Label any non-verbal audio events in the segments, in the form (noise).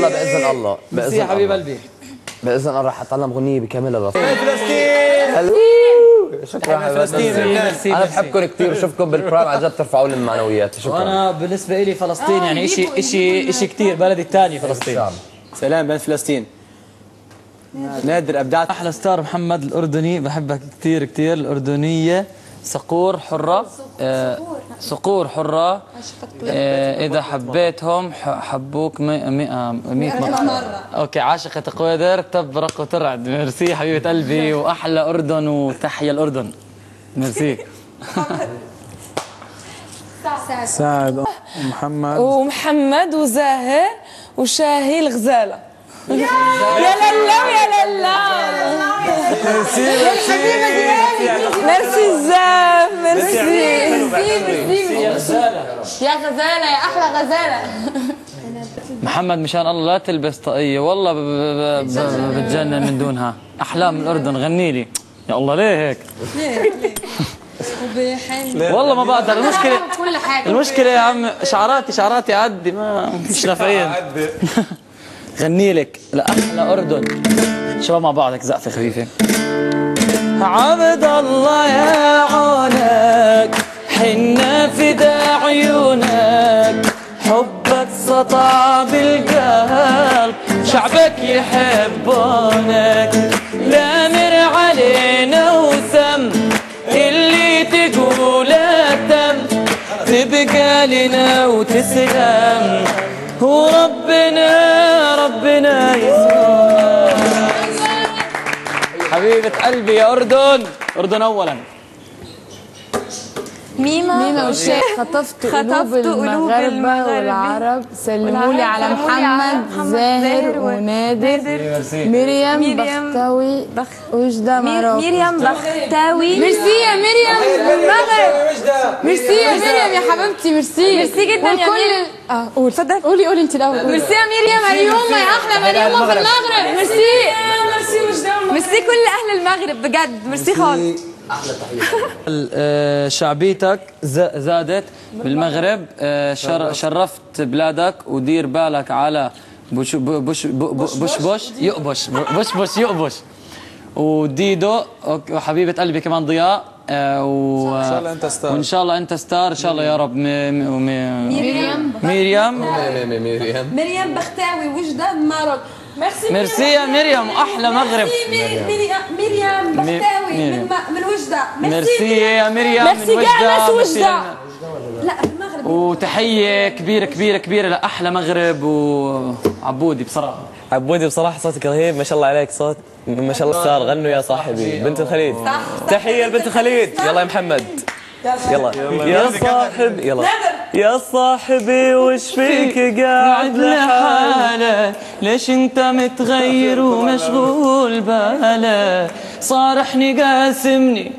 الله بإذن الله بإذن يا حبيب قلبي. بإذن الله راح اتعلم أغنية بكاملها بس فلسطين؟ شكرا فلسطين؟ أنا. بحبكم كثير وشوفكم بال prime عن جد ترفعوا لي المعنويات شكرا. وأنا بالنسبة لي فلسطين يعني شيء شيء شيء كثير بلدي الثاني فلسطين. سلام بنت فلسطين. نادر. ابدعت أحلى star محمد الأردني بحبك كثير كثير الأردنية. صقور حرة آه، صقور حرة آه، إذا حبيتهم ح- حبوك 100 100 مرة. okay عاشقة قويدر تبرق وترعد. ميرسي حبيبة قلبي (laughs) وأحلى أردن وتحيا الأردن. ميرسي. سعد. محمد. ومحمد وزاهر وشاهي الغزالة. يا للا ويا للا ميرسي بزاف ميرسي يا غزالة يا أحلى غزالة محمد مشان الله لا تلبس طاقية. والله ب- ب- ب- ب- بتجنن. من دونها. أحلام الأردن غني لي. يا الله ليه هيك والله ما بقدر. المشكلة كل حاجة. المشكلة يا عم شعراتي شعراتي عدي ما مش نافعين. (laughs) غني لك لأحلى أردن شباب مع بعض هيك زقفة خفيفة. عبد الله يا عونك حنا فدا عيونك. حبك سطع بالقلب شعبك يحبونك. لامر علينا وسم اللي تقوله تم. تبقى لنا وتسلم. وربنا حبيبة قلبي يا أردن. أردن أولا. ميمة مينا والشيخ خطفت قلوب المغاربة والعرب. سلموا لي على محمد زاهر ونادر مريم بختاوي بخ- وجدة مراكش مريم بختاوي. ميرسي يا مريم. ميرسي يا مريم يا حبيبتي merci. merci جدا يا مريم. آه قول اتفضل قولي قولي أنت الأول. ميرسي يا مريم مريومة يا أحلى مريومة في المغرب. merci. merci كل أهل المغرب بجد. ميرسي خالص. آه، شعبيتك ز- زادت بالمغرب. آه، شر- شرفت. بلادك ودير بالك على بوش بوش بوش بوش بوش؟ يقبش. بوش بوش يقبش. وديدو وحبيبة قلبي كمان ضياء. و إن شاء الله أنت star. وإن شاء الله أنت star. إن شاء الله يا رب. م- م- م- مريم مريم مريم مريم بختاوي وجدة Maroc merci merci يا مريم واحلى مغرب. مريم بختاوي. مريم. من م- من وجدة ميرسي يا مريم ميرسي من كاع ناس ميرسي وجدة. لنا. لا المغرب. وتحية كبيرة كبيرة كبيرة. لأحلى مغرب. وعبودي بصراحة. عبودي بصراحة صوتك رهيب ما شاء الله عليك صوت ما شاء الله. صار غنوا يا صاحبي. بنت الخليج تحية لبنت الخليج يلا يا محمد. يلا. يا صاحب يلا. يا صاحبي وش فيك قاعد لحالك؟ ليش انت متغير (laughs) ومشغول بالك صارحني قاسمني.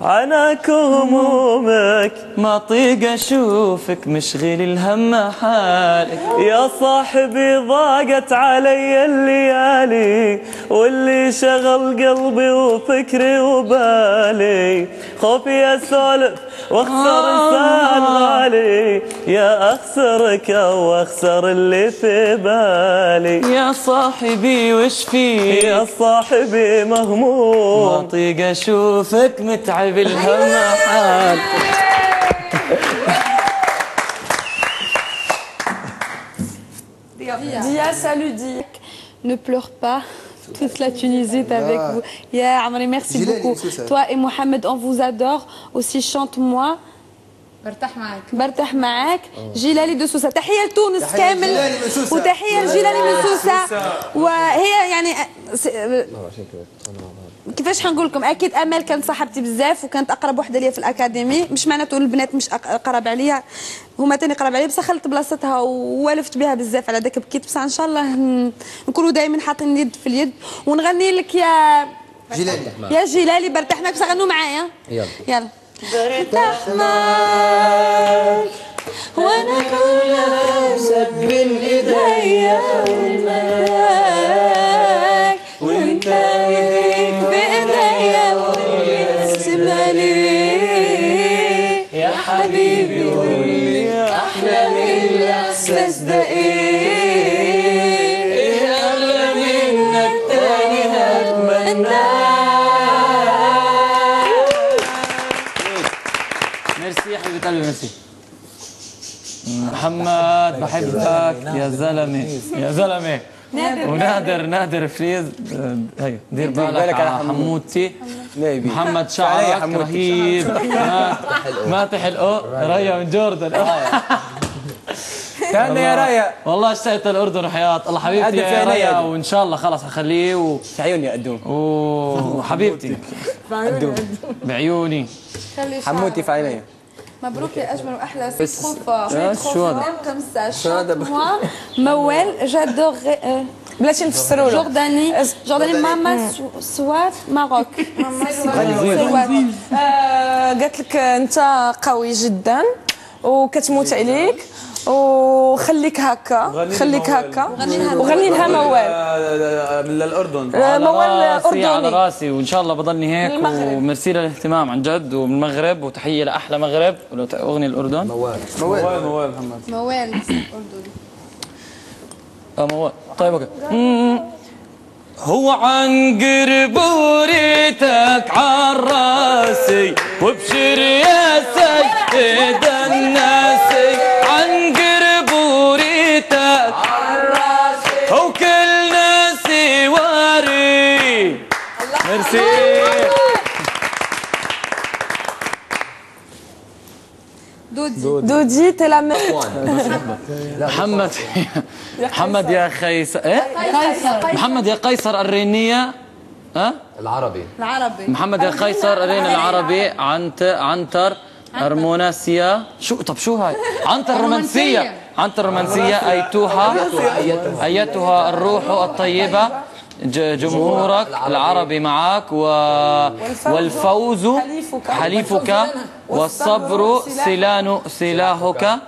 عناك وهمومك ما طيق أشوفك مشغل الهم حالك. يا صاحبي ضاقت علي الليالي واللي شغل قلبي وفكري وبالي. خوفي اسولف واخسر انسان غالي يا اخسرك أو اخسر اللي في بالي يا صاحبي وش فيك يا صاحبي ما مهموم طيق اشوفك متعب الهم حالك Dia, salut Dia. Ne pleure pas. Toute la Tunisie est avec vous. Yeah, Amri, merci Gilali, beaucoup. Moussa. Toi et Mohamed, on vous adore. Aussi, chante-moi. برتاح معك برتاح معاك جيلالي دو سوسة تحية لتونس تحية كامل لجيلالي من سوسة. وتحية لجيلالي من سوسة وهي يعني س- كيفاش حنقول لكم أكيد امل كانت صاحبتي بزاف وكانت أقرب وحدة ليا في الأكاديمي. مش معناته البنات مش أقرب عليا. هما تاني قرب عليا بس خلت بلاصتها وولفت بها بزاف على داك بكيت. بس إن شاء الله نكونوا دائما حاطين اليد في اليد. ونغني لك يا جيلاني يا جيلالي برتاح معك بس غنوا معايا. يلا. يلا. برتاح محمد بحبك. يا زلمة. يا زلمة. ونادر نادر فريز هي دير بالك على حموتي محمد شعرك حموتي. رهيب. ما, تحلقه. ريا من جوردن. تعالنا يا رايا. والله اشتقت الاردن وحياة. الله حبيبتي يا ريا. وإن شاء الله خلص حخليه و... في عيوني قدوم وحبيبتي. بعيوني. خلي حموتي في عيني مبروك يا أجمل وأحلى. سي ترو فور شو هذا؟ كم سا شو موال جادور بلاتي نفسروا له. جورداني جورداني ماما سوات ماروك آه، قالت لك انت قوي جدا وكتموت عليك. وخليك هكا خليك هكا. وغني لها موال. من الأردن. آه، على موال راسي على أردني. راسي وإن شاء الله بضلني هيك. وميرسي للاهتمام عن جد ومن المغرب وتحية لأحلى مغرب. ولو اغني الأردن. موال. موال. محمد. موال. اردني آه موال. طيب أوكي. هو عن قربوريتك عالراسي وابشر يا سيد الناسي دودي. دودي تي لا مي- محمد. محمد يا خيس إيه؟ محمد يا قيصر الرينية. ها العربي. العربي. محمد يا قيصر ارينا العربي. عنت عنتر. هرموناسيا شو طب شو هاي؟ عنتر (laughs) رومانسية. عنتر رومانسية أيتها. أيتها. الروح الطيبة. ج- جمهورك العربي. معك و... والفوز حليفك. والصبر سلان سلاحك.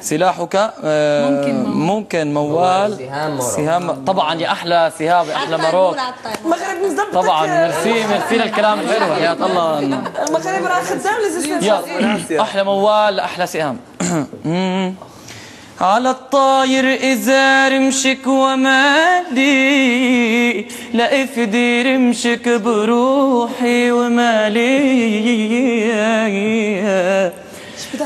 سلاحك آه، ممكن موال. سهام طبعا يا أحلى سهام يا أحلى مروك. المغرب مزبط طبعا ميرسي ميرسي للكلام الحلو. حياة الله. المغرب راه خدام يلا أحلى موال أحلى سهام. (clears throat) على الطاير إذا رمشك ومالي لا افدي رمشك بروحي ومالي.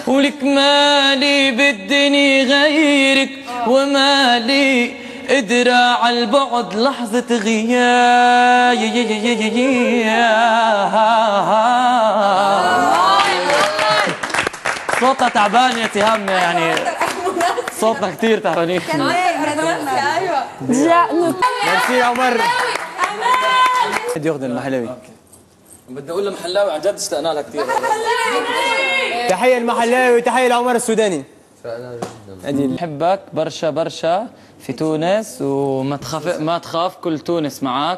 ولك مالي بدني غيرك ومالي قدر على البعد لحظة غياب صوتها تعبان يا تهام يعني صوتنا كثير تعبانين ميرسي يا عمر. ياخذ المحلاوي بدي أقول لمحلاوي عن جد اشتقنا لها كثير تحية المحلاوي وتحيه لعمر السوداني. ادي بحبك برشا برشا في تونس وما تخاف ما تخاف كل تونس معك